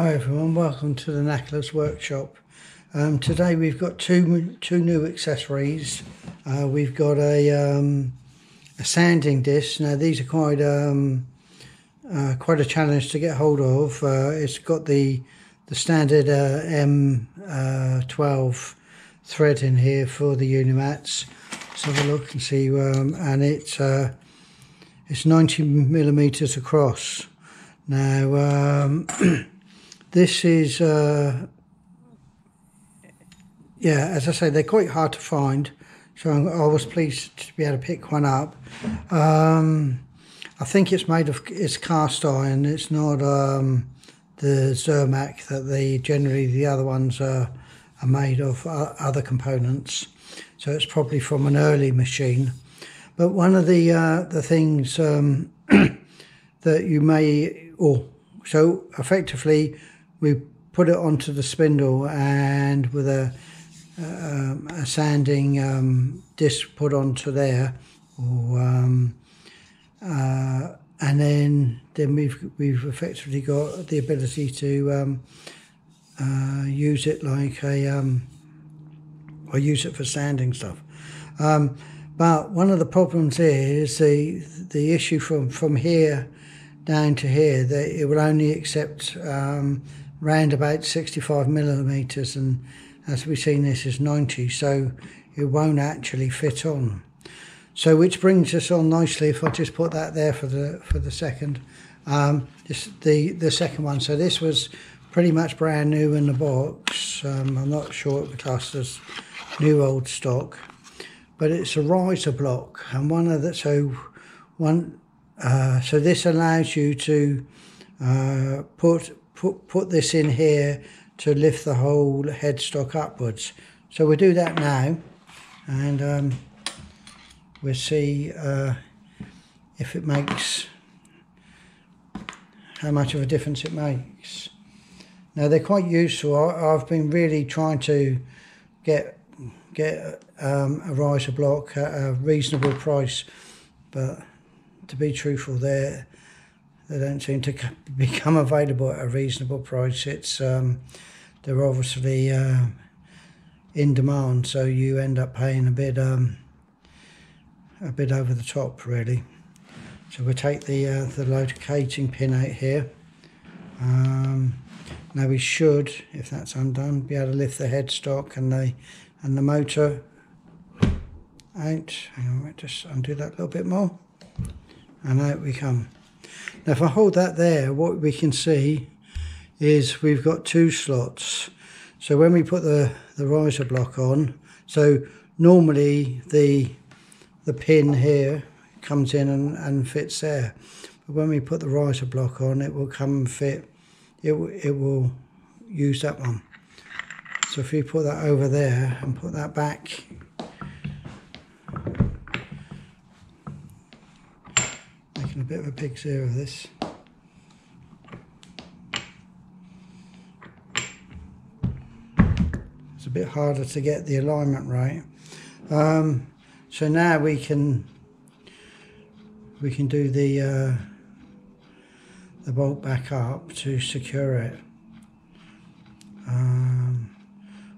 Hi everyone, welcome to the Knackler's Workshop. Um, today we've got two two new accessories. Uh, we've got a um, a sanding disc. Now these are quite um, uh, quite a challenge to get hold of. Uh, it's got the the standard uh, M12 uh, thread in here for the Unimats. Let's have a look and see. Um, and it's uh, it's 90 millimeters across. Now. This is, uh, yeah, as I say, they're quite hard to find. So I was pleased to be able to pick one up. Um, I think it's made of, it's cast iron. It's not um, the Zamak that the, generally the other ones are, are made of uh, other components. So it's probably from an early machine. But one of the uh, the things um, that you may, or so effectively, we put it onto the spindle and with a, um, a sanding um, disc put onto there or um, uh, and then then we've we've effectively got the ability to um, uh, use it like a um, or use it for sanding stuff. Um, but one of the problems is the the issue from from here down to here that it will only accept round about 65 millimeters and as we've seen this is 90 so it won't actually fit on. So which brings us on nicely if I just put that there for the for the second um, the the second one. So this was pretty much brand new in the box. Um, I'm not sure it classed as new old stock but it's a riser block and one of the so one uh, so this allows you to uh, put put, put this in here to lift the whole headstock upwards. So we'll do that now and um, we'll see uh, if it makes, how much of a difference it makes. Now they're quite useful. I, have been really trying to get get um, a riser block at a reasonable price, but to be truthful, they're they don't seem to become available at a reasonable price. It's um, they're obviously uh, in demand, so you end up paying a bit um, a bit over the top, really. So we'll take the uh, the locating pin out here. Um, now we should, if that's undone, be able to lift the headstock and the and the motor out. Hang on, just undo that a little bit more, and out we come. Now if I hold that there, what we can see is we've got two slots. So when we put the, the riser block on, so normally the the pin here comes in and, and fits there. But when we put the riser block on, it will come and fit, it, it will use that one. So if you put that over there and put that back making a bit of a pig's ear of this. It's a bit harder to get the alignment right. Um, so now we can we can do the uh, the bolt back up to secure it. Um,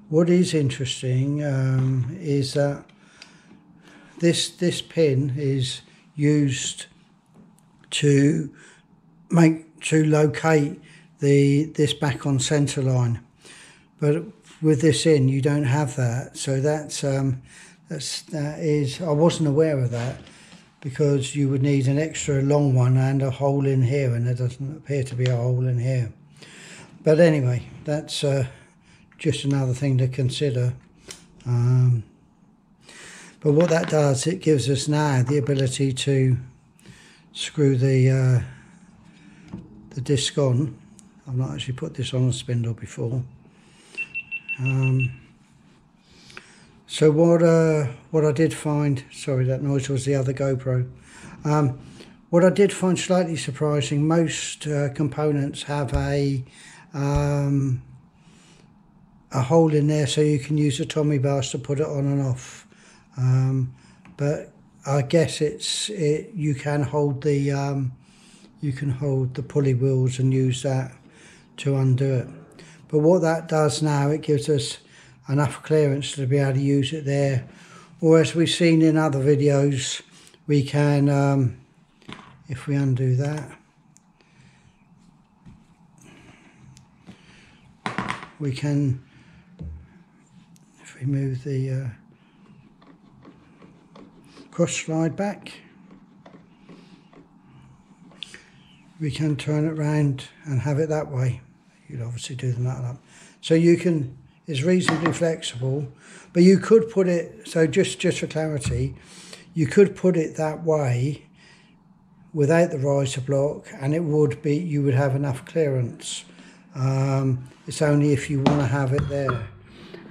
what is interesting um, is that this this pin is used to make to locate the this back on center line. But with this in you don't have that. So that's um that's that is i wasn't aware of that because you would need an extra long one and a hole in here and there doesn't appear to be a hole in here. But anyway that's uh, just another thing to consider. Um, but what that does it gives us now the ability to screw the uh, the disc on. I've not actually put this on a spindle before. Um, so what uh, what I did find, sorry that noise was the other GoPro. Um, what I did find slightly surprising, most uh, components have a um, a hole in there so you can use a Tommy bars to put it on and off. Um, but I guess it's it. You can hold the um, you can hold the pulley wheels and use that to undo it. But what that does now, it gives us enough clearance to be able to use it there. Or as we've seen in other videos, we can, um, if we undo that, we can, if we move the uh, cross slide back, we can turn it round and have it that way. You'd obviously do the nut up. So you can, it's reasonably flexible, but you could put it, so just, just for clarity, you could put it that way without the riser block and it would be, you would have enough clearance. Um, it's only if you want to have it there.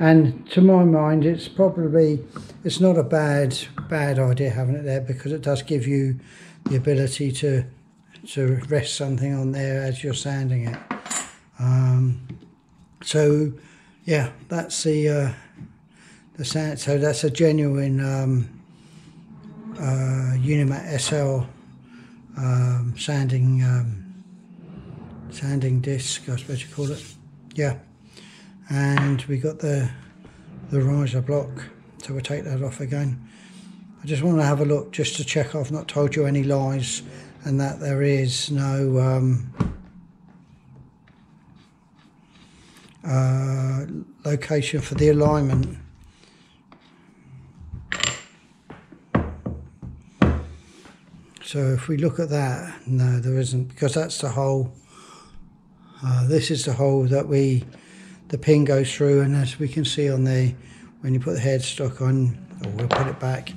And to my mind, it's probably, it's not a bad, bad idea having it there because it does give you the ability to, to rest something on there as you're sanding it. Um, so yeah, that's the, uh, the sand. So that's a genuine um, uh, Unimat SL um, sanding um, sanding disc, I suppose you call it. Yeah, and we got the the riser block, so we'll take that off again. I just want to have a look just to check I've not told you any lies and that there is no um, uh, location for the alignment. So if we look at that, no, there isn't, because that's the hole. Uh, this is the hole that we, the pin goes through, and as we can see on the, when you put the headstock on, or we'll put it back,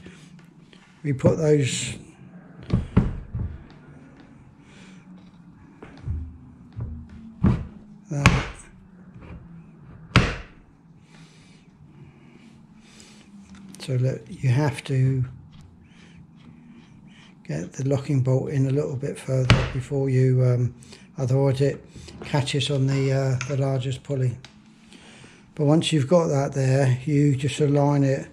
we put those. So that you have to get the locking bolt in a little bit further before you, um, otherwise it catches on the, uh, the largest pulley. But once you've got that there, you just align it,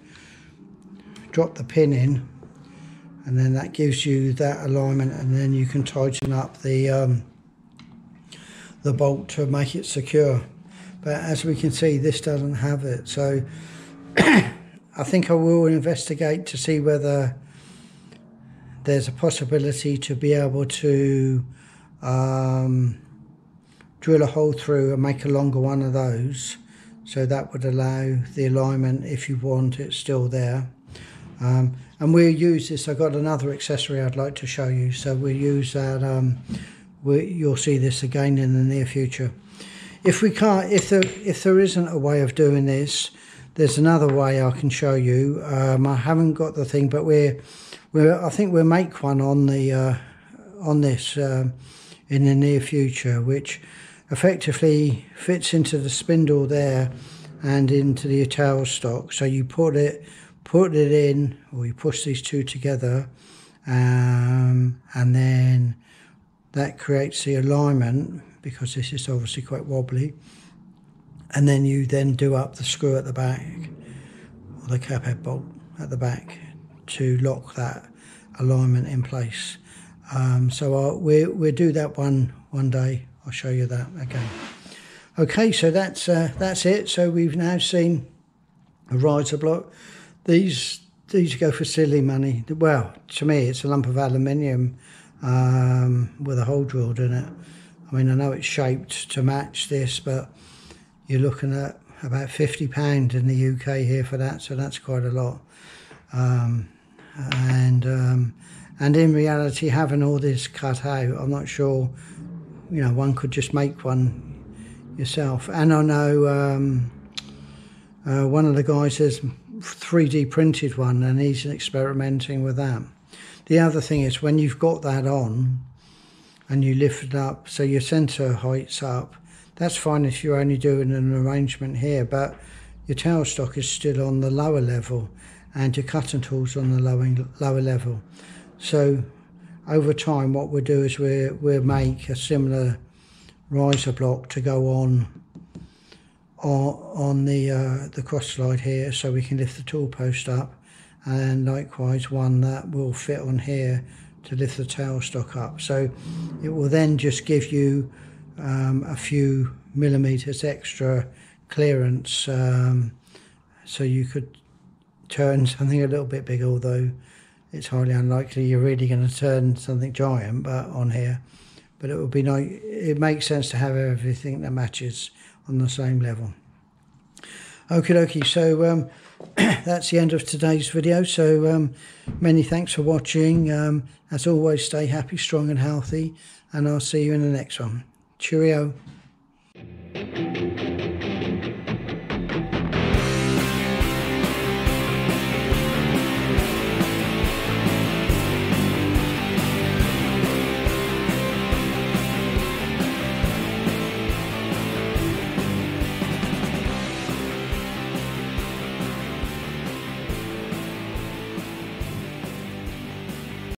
drop the pin in, and then that gives you that alignment, and then you can tighten up the um, the bolt to make it secure. But as we can see, this doesn't have it. So I think I will investigate to see whether there's a possibility to be able to um, drill a hole through and make a longer one of those so that would allow the alignment if you want it still there. Um, and we'll use this I've got another accessory I'd like to show you. So we'll use that um, we, you'll see this again in the near future. If we can't if there if there isn't a way of doing this there's another way I can show you. Um, I haven't got the thing but we're we're, I think we'll make one on the uh, on this uh, in the near future, which effectively fits into the spindle there and into the tailstock. So you put it put it in, or you push these two together, um, and then that creates the alignment because this is obviously quite wobbly. And then you then do up the screw at the back, or the cap head bolt at the back to lock that alignment in place. Um, so I'll, we, we'll do that one one day. I'll show you that again. Okay, so that's uh, that's it. So we've now seen a riser block. These these go for silly money. Well, to me, it's a lump of aluminium um, with a hole drilled in it. I mean, I know it's shaped to match this, but you're looking at about £50 in the UK here for that, so that's quite a lot. Um, and um, and in reality, having all this cut out, I'm not sure. You know, one could just make one yourself. And I know um, uh, one of the guys has 3D printed one, and he's experimenting with that. The other thing is when you've got that on, and you lift it up, so your centre height's up. That's fine if you're only doing an arrangement here, but your tailstock is still on the lower level and your cutting tools on the lower, lower level. So over time what we'll do is we'll, we'll make a similar riser block to go on on, on the uh, the cross slide here so we can lift the tool post up. And likewise one that will fit on here to lift the tailstock up. So it will then just give you um, a few millimeters extra clearance um, so you could turn something a little bit bigger, although it's highly unlikely you're really going to turn something giant but on here. But it would be nice it makes sense to have everything that matches on the same level. Okay dokie. So um, that's the end of today's video. So um, many thanks for watching. Um, as always stay happy strong and healthy and I'll see you in the next one. Cheerio